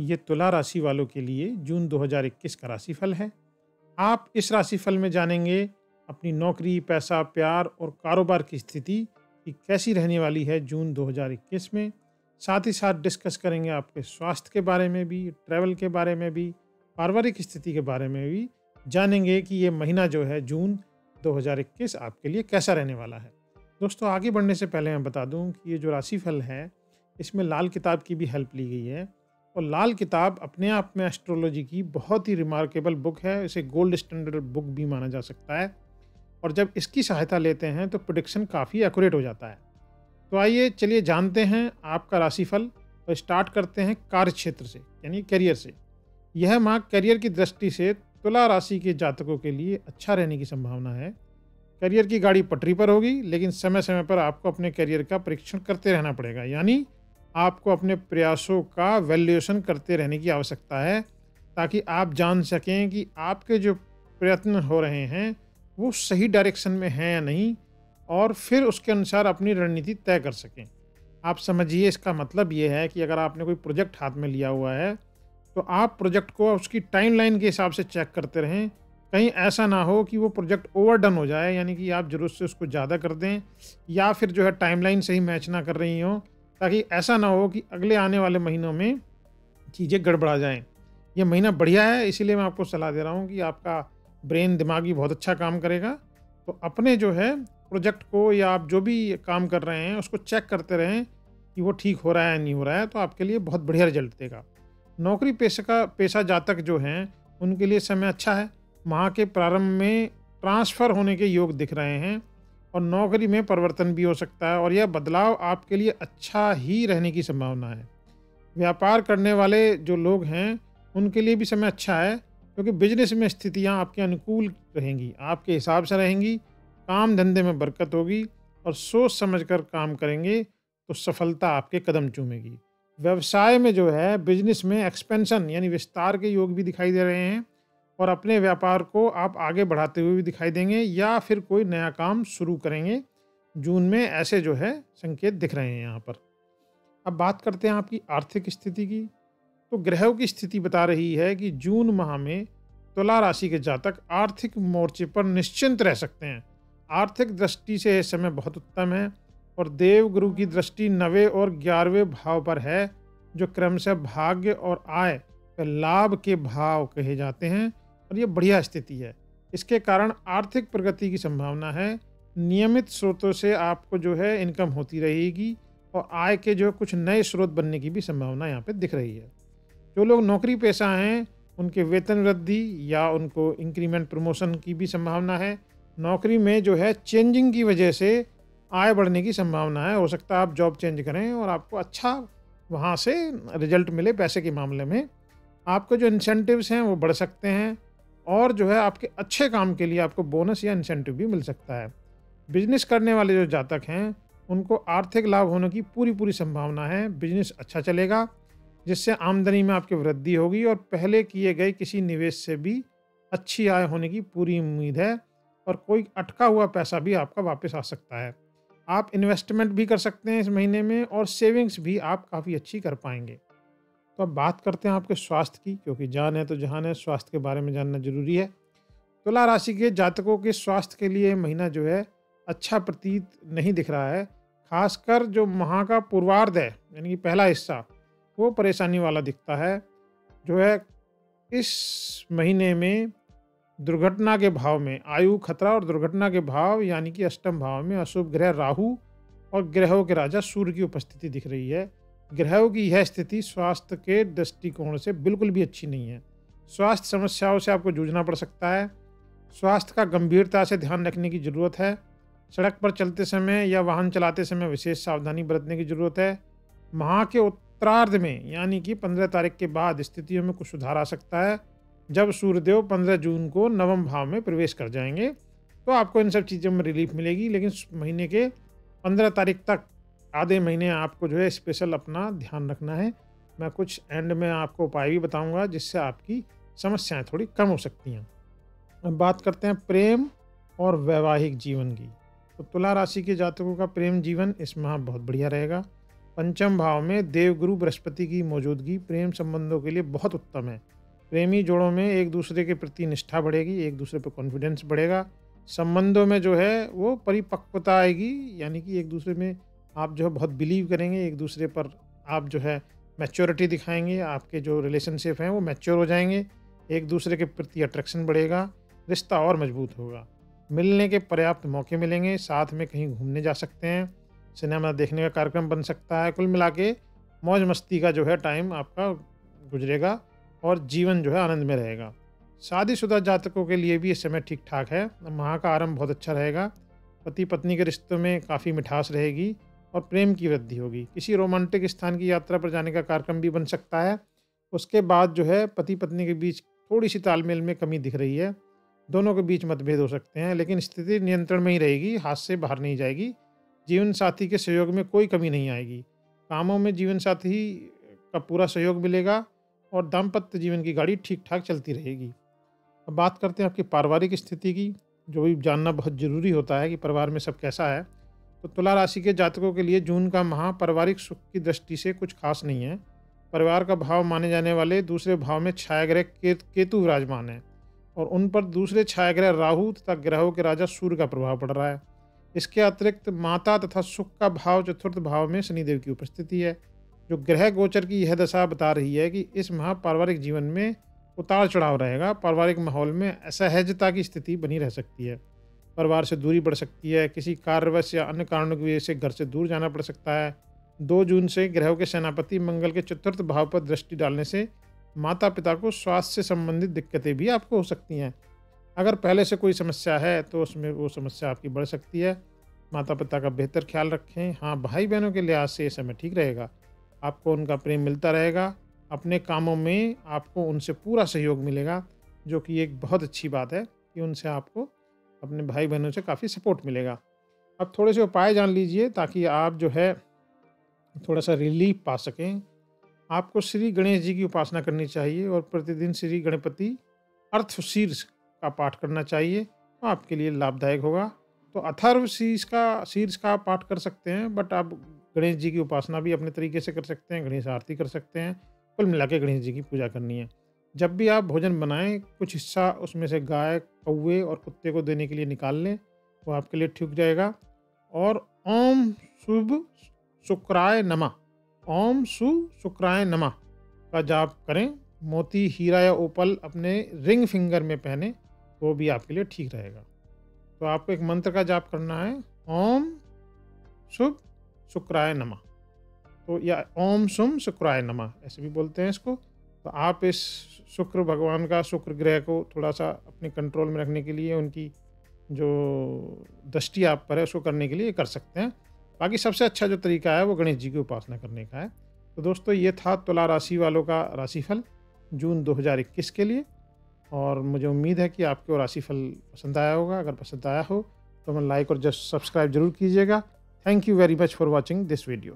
ये तुला राशि वालों के लिए जून 2021 का राशिफल है। आप इस राशिफल में जानेंगे अपनी नौकरी, पैसा, प्यार और कारोबार की स्थिति की कैसी रहने वाली है जून 2021 में। साथ ही साथ डिस्कस करेंगे आपके स्वास्थ्य के बारे में भी, ट्रैवल के बारे में भी, पारिवारिक स्थिति के बारे में भी। जानेंगे कि ये महीना जो है जून 2021 आपके लिए कैसा रहने वाला है। दोस्तों, आगे बढ़ने से पहले मैं बता दूँ कि ये जो राशिफल है, इसमें लाल किताब की भी हेल्प ली गई है। और लाल किताब अपने आप में एस्ट्रोलॉजी की बहुत ही रिमार्केबल बुक है। इसे गोल्ड स्टैंडर्ड बुक भी माना जा सकता है। और जब इसकी सहायता लेते हैं तो प्रोडिक्शन काफ़ी एक्यूरेट हो जाता है। तो आइए चलिए जानते हैं आपका राशिफल। और स्टार्ट करते हैं कार्य क्षेत्र से, यानी करियर से। यह माह करियर की दृष्टि से तुला राशि के जातकों के लिए अच्छा रहने की संभावना है। करियर की गाड़ी पटरी पर होगी, लेकिन समय समय पर आपको अपने करियर का परीक्षण करते रहना पड़ेगा। यानी आपको अपने प्रयासों का वैल्यूएशन करते रहने की आवश्यकता है, ताकि आप जान सकें कि आपके जो प्रयत्न हो रहे हैं, वो सही डायरेक्शन में हैं या नहीं, और फिर उसके अनुसार अपनी रणनीति तय कर सकें। आप समझिए, इसका मतलब ये है कि अगर आपने कोई प्रोजेक्ट हाथ में लिया हुआ है तो आप प्रोजेक्ट को उसकी टाइमलाइन के हिसाब से चेक करते रहें। कहीं ऐसा ना हो कि वो प्रोजेक्ट ओवर डन हो जाए, यानी कि आप ज़रूरत से उसको ज़्यादा कर दें, या फिर जो है टाइमलाइन सही मैच ना कर रही हो। ताकि ऐसा ना हो कि अगले आने वाले महीनों में चीज़ें गड़बड़ा जाएँ। ये महीना बढ़िया है, इसीलिए मैं आपको सलाह दे रहा हूँ कि आपका ब्रेन दिमागी बहुत अच्छा काम करेगा। तो अपने जो है प्रोजेक्ट को या आप जो भी काम कर रहे हैं, उसको चेक करते रहें कि वो ठीक हो रहा है या नहीं हो रहा है तो आपके लिए बहुत बढ़िया रिज़ल्ट देगा। नौकरी पेशा का पेशा जातक जो हैं, उनके लिए समय अच्छा है। माह के प्रारंभ में ट्रांसफ़र होने के योग दिख रहे हैं। और नौकरी में परिवर्तन भी हो सकता है और यह बदलाव आपके लिए अच्छा ही रहने की संभावना है। व्यापार करने वाले जो लोग हैं, उनके लिए भी समय अच्छा है, क्योंकि बिज़नेस में स्थितियाँ आपके अनुकूल रहेंगी, आपके हिसाब से रहेंगी, काम धंधे में बरकत होगी और सोच समझ कर काम करेंगे तो सफलता आपके कदम चूमेगी। व्यवसाय में जो है बिज़नेस में एक्सपेंशन यानी विस्तार के योग भी दिखाई दे रहे हैं। और अपने व्यापार को आप आगे बढ़ाते हुए भी दिखाई देंगे या फिर कोई नया काम शुरू करेंगे। जून में ऐसे जो है संकेत दिख रहे हैं यहाँ पर। अब बात करते हैं आपकी आर्थिक स्थिति की। तो ग्रहों की स्थिति बता रही है कि जून माह में तुला राशि के जातक आर्थिक मोर्चे पर निश्चिंत रह सकते हैं। आर्थिक दृष्टि से यह समय बहुत उत्तम है और देव गुरु की दृष्टि नवे और ग्यारहवें भाव पर है, जो क्रमशः भाग्य और आय लाभ के भाव कहे जाते हैं। और ये बढ़िया स्थिति है। इसके कारण आर्थिक प्रगति की संभावना है। नियमित स्रोतों से आपको जो है इनकम होती रहेगी और आय के जो कुछ नए स्रोत बनने की भी संभावना यहाँ पे दिख रही है। जो लोग नौकरी पेशा हैं, उनके वेतन वृद्धि या उनको इंक्रीमेंट प्रमोशन की भी संभावना है। नौकरी में जो है चेंजिंग की वजह से आय बढ़ने की संभावना है। हो सकता है आप जॉब चेंज करें और आपको अच्छा वहाँ से रिज़ल्ट मिले पैसे के मामले में। आपके जो इंसेंटिव्स हैं वो बढ़ सकते हैं। और जो है आपके अच्छे काम के लिए आपको बोनस या इंसेंटिव भी मिल सकता है। बिज़नेस करने वाले जो जातक हैं, उनको आर्थिक लाभ होने की पूरी पूरी संभावना है। बिज़नेस अच्छा चलेगा, जिससे आमदनी में आपकी वृद्धि होगी और पहले किए गए किसी निवेश से भी अच्छी आय होने की पूरी उम्मीद है और कोई अटका हुआ पैसा भी आपका वापस आ सकता है। आप इन्वेस्टमेंट भी कर सकते हैं इस महीने में और सेविंग्स भी आप काफ़ी अच्छी कर पाएँगे। तो अब बात करते हैं आपके स्वास्थ्य की, क्योंकि जान है तो जहान है, स्वास्थ्य के बारे में जानना ज़रूरी है। तुला राशि के जातकों के स्वास्थ्य के लिए महीना जो है अच्छा प्रतीत नहीं दिख रहा है, खासकर जो महा का पूर्वार्ध है, यानी कि पहला हिस्सा, वो परेशानी वाला दिखता है, जो है इस महीने में दुर्घटना के भाव में, आयु खतरा और दुर्घटना के भाव, यानी कि अष्टम भाव में अशुभ ग्रह राहु और ग्रहों के राजा सूर्य की उपस्थिति दिख रही है। ग्रहों की यह स्थिति स्वास्थ्य के दृष्टिकोण से बिल्कुल भी अच्छी नहीं है। स्वास्थ्य समस्याओं से आपको जूझना पड़ सकता है। स्वास्थ्य का गंभीरता से ध्यान रखने की ज़रूरत है। सड़क पर चलते समय या वाहन चलाते समय विशेष सावधानी बरतने की ज़रूरत है। माह के उत्तरार्ध में, यानी कि पंद्रह तारीख के बाद, स्थितियों में कुछ सुधार आ सकता है। जब सूर्यदेव पंद्रह जून को नवम भाव में प्रवेश कर जाएँगे तो आपको इन सब चीज़ों में रिलीफ मिलेगी, लेकिन महीने के पंद्रह तारीख तक आधे महीने आपको जो है स्पेशल अपना ध्यान रखना है। मैं कुछ एंड में आपको उपाय भी बताऊँगा जिससे आपकी समस्याएँ थोड़ी कम हो सकती हैं। अब बात करते हैं प्रेम और वैवाहिक जीवन की। तो तुला राशि के जातकों का प्रेम जीवन इस माह बहुत बढ़िया रहेगा। पंचम भाव में देवगुरु बृहस्पति की मौजूदगी प्रेम संबंधों के लिए बहुत उत्तम है। प्रेमी जोड़ों में एक दूसरे के प्रति निष्ठा बढ़ेगी, एक दूसरे पर कॉन्फिडेंस बढ़ेगा। संबंधों में जो है वो परिपक्वता आएगी, यानी कि एक दूसरे में आप जो है बहुत बिलीव करेंगे, एक दूसरे पर आप जो है मैच्योरिटी दिखाएँगे, आपके जो रिलेशनशिप हैं वो मैच्योर हो जाएँगे, एक दूसरे के प्रति अट्रैक्शन बढ़ेगा, रिश्ता और मज़बूत होगा। मिलने के पर्याप्त मौके मिलेंगे, साथ में कहीं घूमने जा सकते हैं सिनेमा देखने का कार्यक्रम बन सकता है, कुल मिला के मौज मस्ती का जो है टाइम आपका गुजरेगा और जीवन जो है आनंद में रहेगा। शादीशुदा जातकों के लिए भी ये समय ठीक ठाक है माह का आरंभ बहुत अच्छा रहेगा। पति पत्नी के रिश्तों में काफ़ी मिठास रहेगी। और प्रेम की वृद्धि होगी। किसी रोमांटिक स्थान की यात्रा पर जाने का कार्यक्रम भी बन सकता है। उसके बाद जो है पति पत्नी के बीच थोड़ी सी तालमेल में कमी दिख रही है। दोनों के बीच मतभेद हो सकते हैं, लेकिन स्थिति नियंत्रण में ही रहेगी, हाथ से बाहर नहीं जाएगी। जीवन साथी के सहयोग में कोई कमी नहीं आएगी। कामों में जीवन साथी का पूरा सहयोग मिलेगा और दाम्पत्य जीवन की गाड़ी ठीक ठाक चलती रहेगी। अब बात करते हैं आपकी पारिवारिक स्थिति की, जो भी जानना बहुत ज़रूरी होता है कि परिवार में सब कैसा है। तो तुला राशि के जातकों के लिए जून का माह पारिवारिक सुख की दृष्टि से कुछ खास नहीं है। परिवार का भाव माने जाने वाले दूसरे भाव में छायाग्रह केतु विराजमान है और उन पर दूसरे छायाग्रह राहु तथा ग्रहों के राजा सूर्य का प्रभाव पड़ रहा है। इसके अतिरिक्त माता तथा सुख का भाव चतुर्थ भाव में शनिदेव की उपस्थिति है, जो ग्रह गोचर की यह दशा बता रही है कि इस माह पारिवारिक जीवन में उतार चढ़ाव रहेगा। पारिवारिक माहौल में असहजता की स्थिति बनी रह सकती है। परिवार से दूरी बढ़ सकती है, किसी कार्यवश या अन्य कारणों की वजह से घर से दूर जाना पड़ सकता है। दो जून से ग्रहों के सेनापति मंगल के चतुर्थ भाव पर दृष्टि डालने से माता पिता को स्वास्थ्य से संबंधित दिक्कतें भी आपको हो सकती हैं। अगर पहले से कोई समस्या है तो उसमें वो समस्या आपकी बढ़ सकती है। माता पिता का बेहतर ख्याल रखें। हाँ भाई बहनों के लिहाज से ये समय ठीक रहेगा। आपको उनका प्रेम मिलता रहेगा। अपने कामों में आपको उनसे पूरा सहयोग मिलेगा, जो कि एक बहुत अच्छी बात है कि उनसे आपको अपने भाई बहनों से काफ़ी सपोर्ट मिलेगा। अब थोड़े से उपाय जान लीजिए ताकि आप जो है थोड़ा सा रिलीफ पा सकें। आपको श्री गणेश जी की उपासना करनी चाहिए और प्रतिदिन श्री गणपति अर्थ शीर्ष का पाठ करना चाहिए तो आपके लिए लाभदायक होगा। तो अथर्व शीर्ष का शीर्ष का पाठ कर सकते हैं बट आप गणेश जी की उपासना भी अपने तरीके से कर सकते हैं, गणेश आरती कर सकते हैं, कुल मिला के गणेश जी की पूजा करनी है। जब भी आप भोजन बनाएँ, कुछ हिस्सा उसमें से गाय कौए और कुत्ते को देने के लिए निकाल लें, वो आपके लिए ठीक जाएगा। और ओम शुभ शुक्राय नमा, ओम सु शुक्राय नमा का जाप करें। मोती, हीरा या ओपल अपने रिंग फिंगर में पहने, वो भी आपके लिए ठीक रहेगा। तो आपको एक मंत्र का जाप करना है, ओम शुभ शुक्राय नमा। तो या ओम सुम शुक्राय नमा, ऐसे भी बोलते हैं इसको। तो आप इस शुक्र भगवान का शुक्र ग्रह को थोड़ा सा अपने कंट्रोल में रखने के लिए, उनकी जो दृष्टि आप पर है, उसको करने के लिए कर सकते हैं। बाकी सबसे अच्छा जो तरीका है, वो गणेश जी की उपासना करने का है। तो दोस्तों, ये था तुला राशि वालों का राशिफल, जून 2021 के लिए। और मुझे उम्मीद है कि आपको राशिफल पसंद आया होगा। अगर पसंद आया हो तो मैं लाइक और जस्ट सब्सक्राइब ज़रूर कीजिएगा। Thank you very much for watching this video.